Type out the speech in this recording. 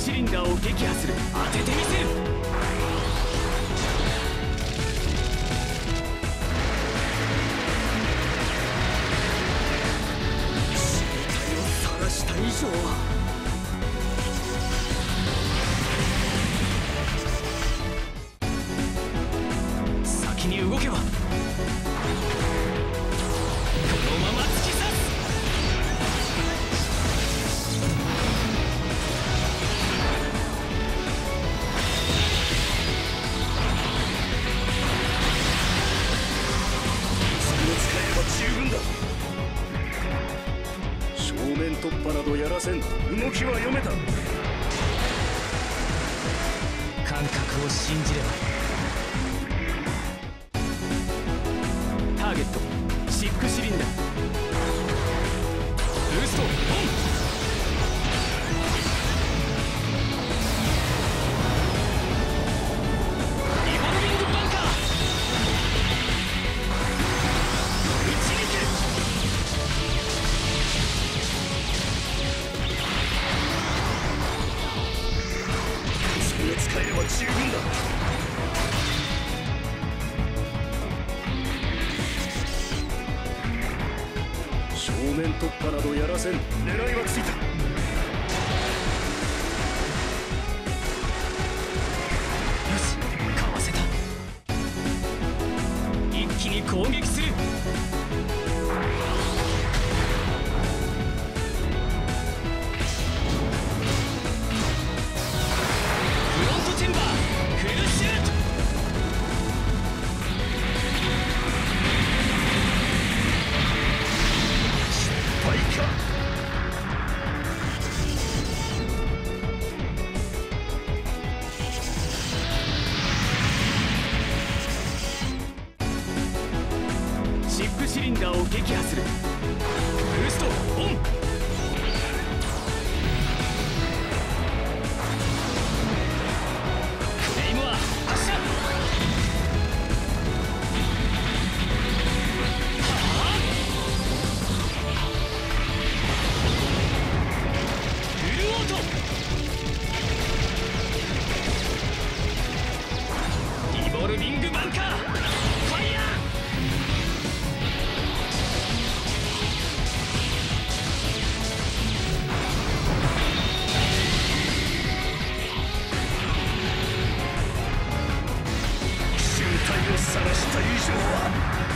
シリンダーを撃破する。当ててみせる。死に体を晒した以上。は先に動けば。突破などやらせん動きは読めた。感覚を信じれば。ターゲット。使えれば十分だ正面突破などやらせん。狙いはついた。一気に攻撃する。リンダーを撃破する。ブーストオン。クレイ発射。リボルビングバンカー。を探した以上は